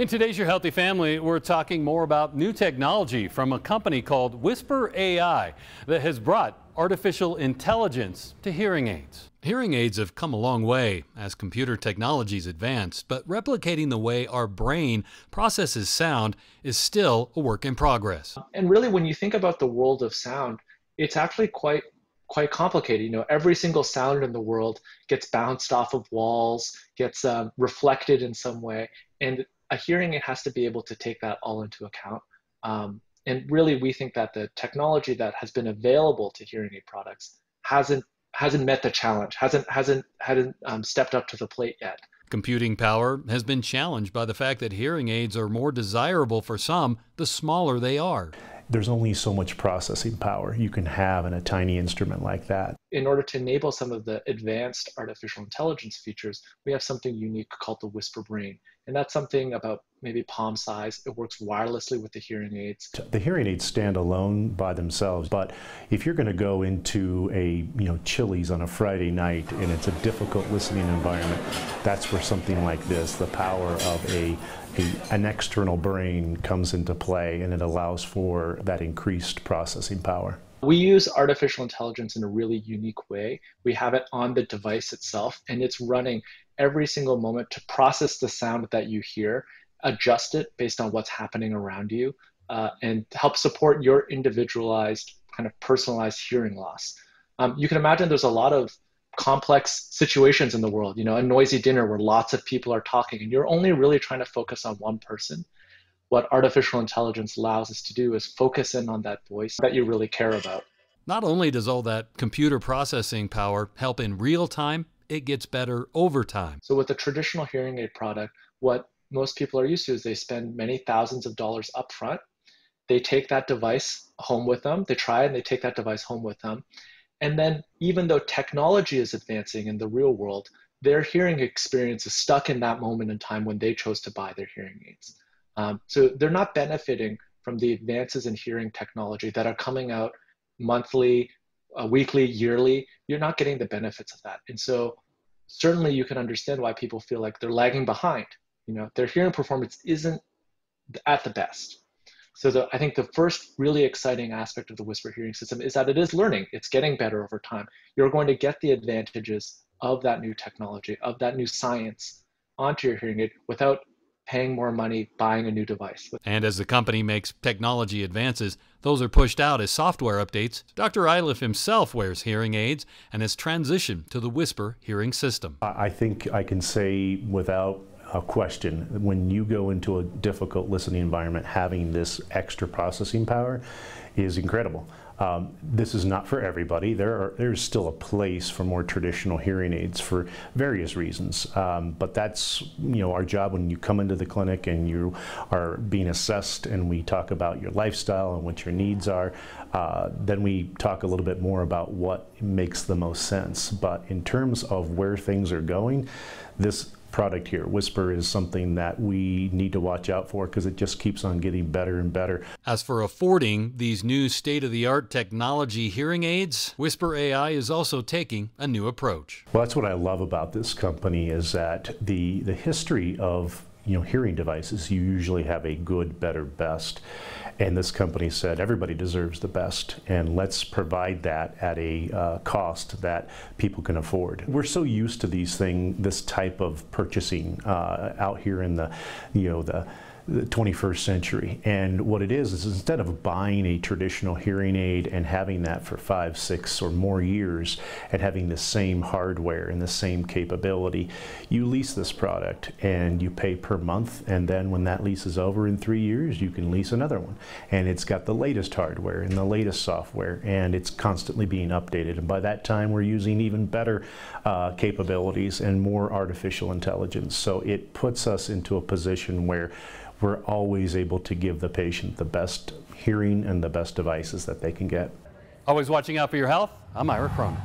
In today's Your Healthy Family, we're talking more about new technology from a company called Whisper AI that has brought artificial intelligence to hearing aids. Hearing aids have come a long way as computer technologies advance, but replicating the way our brain processes sound is still a work in progress. And really, when you think about the world of sound, it's actually quite quite complicated. You know, every single sound in the world gets bounced off of walls, gets um, reflected in some way, and a hearing aid has to be able to take that all into account. Um, and really, we think that the technology that has been available to hearing aid products hasn't hasn't met the challenge, hasn't hasn't hasn't um, stepped up to the plate yet. Computing power has been challenged by the fact that hearing aids are more desirable for some the smaller they are there's only so much processing power you can have in a tiny instrument like that. In order to enable some of the advanced artificial intelligence features, we have something unique called the Whisper Brain. And that's something about maybe palm size. It works wirelessly with the hearing aids. The hearing aids stand alone by themselves, but if you're going to go into a you know Chili's on a Friday night and it's a difficult listening environment, that's where something like this, the power of a a, an external brain comes into play and it allows for that increased processing power. We use artificial intelligence in a really unique way. We have it on the device itself and it's running every single moment to process the sound that you hear, adjust it based on what's happening around you, uh, and help support your individualized, kind of personalized hearing loss. Um, you can imagine there's a lot of complex situations in the world, you know, a noisy dinner where lots of people are talking and you're only really trying to focus on one person. What artificial intelligence allows us to do is focus in on that voice that you really care about. Not only does all that computer processing power help in real time, it gets better over time. So, with a traditional hearing aid product, what most people are used to is they spend many thousands of dollars upfront. They take that device home with them, they try it and they take that device home with them. And then, even though technology is advancing in the real world, their hearing experience is stuck in that moment in time when they chose to buy their hearing aids. Um, so they're not benefiting from the advances in hearing technology that are coming out monthly, uh, weekly, yearly. You're not getting the benefits of that. And so certainly you can understand why people feel like they're lagging behind. You know, their hearing performance isn't at the best. So the, I think the first really exciting aspect of the Whisper hearing system is that it is learning. It's getting better over time. You're going to get the advantages of that new technology, of that new science onto your hearing aid without paying more money buying a new device. And as the company makes technology advances, those are pushed out as software updates. Dr. Iliff himself wears hearing aids and has transitioned to the Whisper hearing system. I think I can say without a question. When you go into a difficult listening environment, having this extra processing power is incredible. Um, this is not for everybody. There are, there's still a place for more traditional hearing aids for various reasons. Um, but that's you know our job when you come into the clinic and you are being assessed, and we talk about your lifestyle and what your needs are. Uh, then we talk a little bit more about what makes the most sense. But in terms of where things are going, this product here. Whisper is something that we need to watch out for because it just keeps on getting better and better. As for affording these new state of the art technology hearing aids, Whisper AI is also taking a new approach. Well, that's what I love about this company is that the, the history of you know, hearing devices, you usually have a good, better, best. And this company said everybody deserves the best, and let's provide that at a uh, cost that people can afford. We're so used to these thing, this type of purchasing uh, out here in the, you know, the the 21st century. And what it is, is instead of buying a traditional hearing aid and having that for five, six, or more years and having the same hardware and the same capability, you lease this product and you pay per month. And then when that lease is over in three years, you can lease another one. And it's got the latest hardware and the latest software, and it's constantly being updated. And by that time, we're using even better uh, capabilities and more artificial intelligence. So it puts us into a position where we're always able to give the patient the best hearing and the best devices that they can get. Always watching out for your health. I'm Ira Cronin.